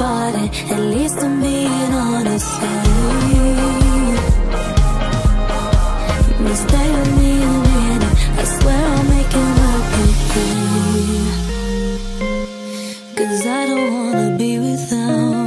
should've it At least I'm being honest. But stay with me a minute I swear I'll make it work with you. Cause I don't wanna be without